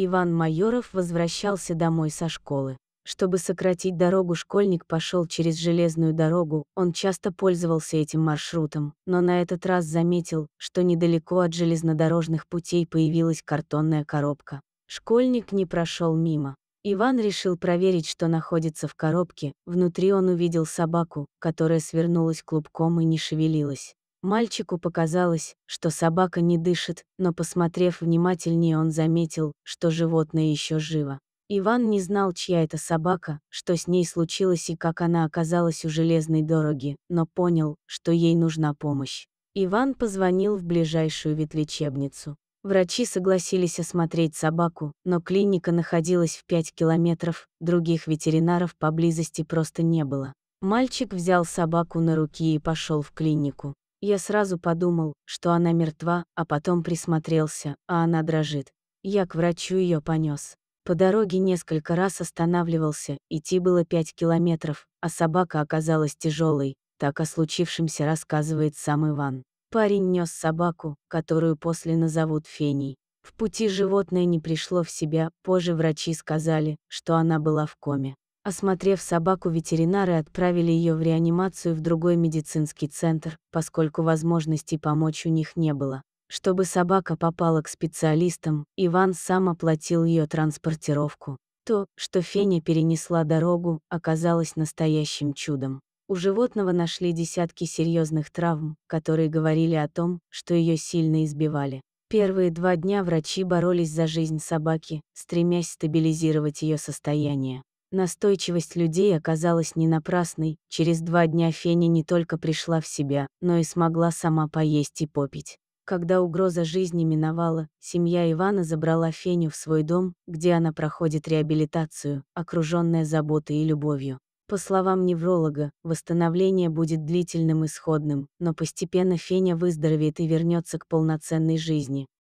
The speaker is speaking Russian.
Иван Майоров возвращался домой со школы. Чтобы сократить дорогу, школьник пошел через железную дорогу, он часто пользовался этим маршрутом, но на этот раз заметил, что недалеко от железнодорожных путей появилась картонная коробка. Школьник не прошел мимо. Иван решил проверить, что находится в коробке, внутри он увидел собаку, которая свернулась клубком и не шевелилась. Мальчику показалось, что собака не дышит, но посмотрев внимательнее он заметил, что животное еще живо. Иван не знал, чья это собака, что с ней случилось и как она оказалась у железной дороги, но понял, что ей нужна помощь. Иван позвонил в ближайшую ветлечебницу. Врачи согласились осмотреть собаку, но клиника находилась в 5 километров, других ветеринаров поблизости просто не было. Мальчик взял собаку на руки и пошел в клинику. Я сразу подумал, что она мертва, а потом присмотрелся, а она дрожит. Я к врачу ее понес. По дороге несколько раз останавливался, идти было 5 километров, а собака оказалась тяжелой. Так о случившемся рассказывает сам Иван. Парень нес собаку, которую после назовут Феней. В пути животное не пришло в себя, позже врачи сказали, что она была в коме. Осмотрев собаку, ветеринары отправили ее в реанимацию в другой медицинский центр, поскольку возможностей помочь у них не было. Чтобы собака попала к специалистам, Иван сам оплатил ее транспортировку. То, что Феня перенесла дорогу, оказалось настоящим чудом. У животного нашли десятки серьезных травм, которые говорили о том, что ее сильно избивали. Первые два дня врачи боролись за жизнь собаки, стремясь стабилизировать ее состояние. Настойчивость людей оказалась не напрасной, через два дня Феня не только пришла в себя, но и смогла сама поесть и попить. Когда угроза жизни миновала, семья Ивана забрала Феню в свой дом, где она проходит реабилитацию, окруженная заботой и любовью. По словам невролога, восстановление будет длительным и сходным, но постепенно Феня выздоровеет и вернется к полноценной жизни.